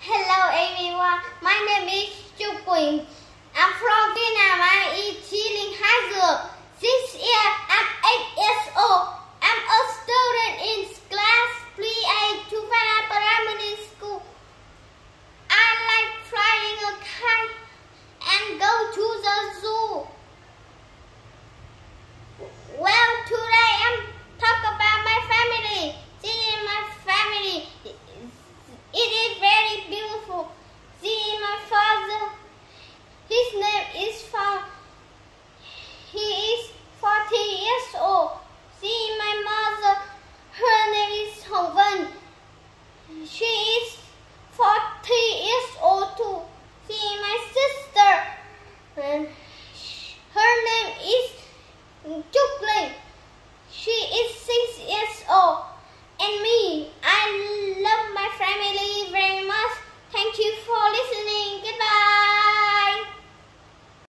Hello everyone, my name is Chu Quỳnh. is 5.